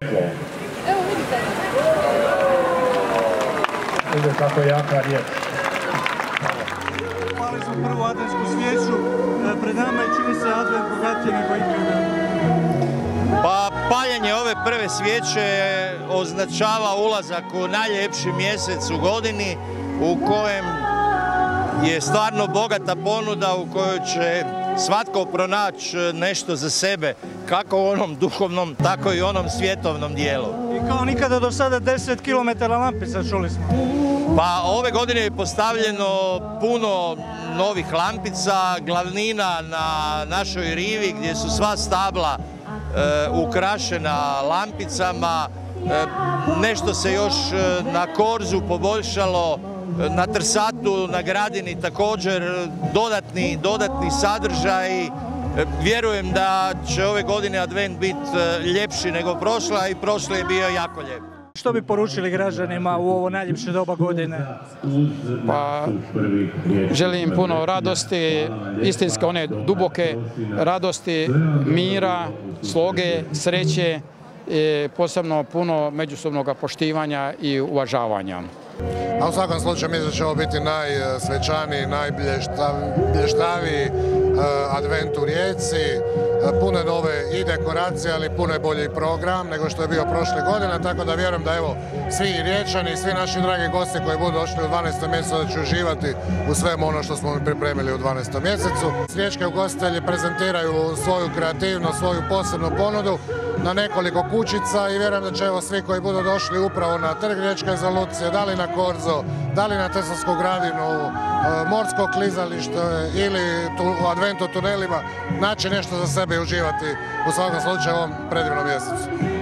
Evo vidite. Ide kako jaka riječ. Pali smo prvu adventsku svijeću, e, pred nama je čini se advent bogatiji nego ikada. Pa paljenje ove prve svijeće označava ulazak u najljepši mjesec u godini u kojem je stvarno bogata ponuda u kojoj će svatko pronaći nešto za sebe, kako u onom duhovnom, tako i u onom svjetovnom dijelu. I kao nikada do sada 10 km lampica čuli smo. Pa ove godine je postavljeno puno novih lampica, glavnina na našoj rivi gdje su sva stabla e, ukrašena lampicama, e, nešto se još e, na Korzu poboljšalo, e, na Trsatu, na Gradini također dodatni, dodatni sadržaj. E, Vjerujem da će ove godine advent biti e, ljepši nego prošla i prošli je bio jako lijep. Što bi poručili građanima u ovo najljepše doba godine? Pa želim puno radosti, istinske one duboke radosti, mira, sloge, sreće, posebno puno međusobnog poštivanja i uvažavanja. A u svakom slučaju mislim da će ovo biti najsvećaniji, najblještaviji e, advent u Rijeci. E, Puno nove i dekoracije, ali puno je bolji program nego što je bio prošle godine, tako da vjerujem da evo svi Riječani, svi naši dragi gosti koji budu došli u 12. mjesecu da će uživati u svemu ono što smo pripremili u 12. mjesecu. Riječke ugostitelji prezentiraju svoju kreativnost, svoju posebnu ponudu na nekoliko kućica i vjerujem da će evo svi koji budu došli upravo na trg Riječke Zalucije, da li na Korzo, da li na Teslavsku gradinu, morsko klizalište ili tu, u adventu tunelima, naći nešto za sebe i uživati u svakom slučaju u ovom predivnom mjesecu.